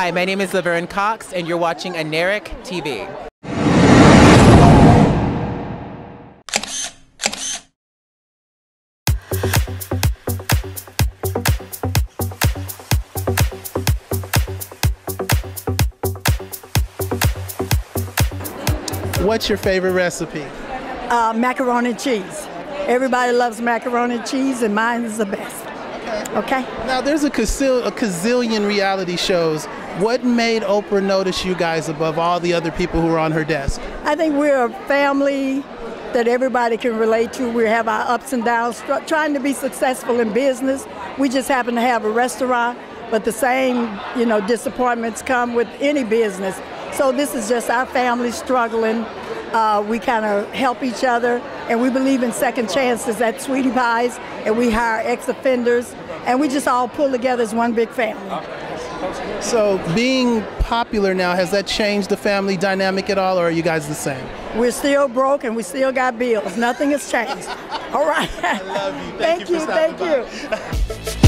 Hi, my name is Laverne Cox, and you're watching Anerrick TV. What's your favorite recipe? Uh, macaroni and cheese. Everybody loves macaroni and cheese, and mine is the best. Okay? Now, there's a, gazil- a gazillion reality shows. What made Oprah notice you guys above all the other people who were on her desk? I think we're a family that everybody can relate to. We have our ups and downs, trying to be successful in business. We just happen to have a restaurant, but the same, you know, disappointments come with any business. So this is just our family struggling. Uh, we kind of help each other, and we believe in second chances at Sweetie Pies, and we hire ex-offenders, and we just all pull together as one big family. So, being popular now, has that changed the family dynamic at all, or are you guys the same? We're still broke, and we still got bills. Nothing has changed. All right. I love you. Thank you. Thank you.